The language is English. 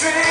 street.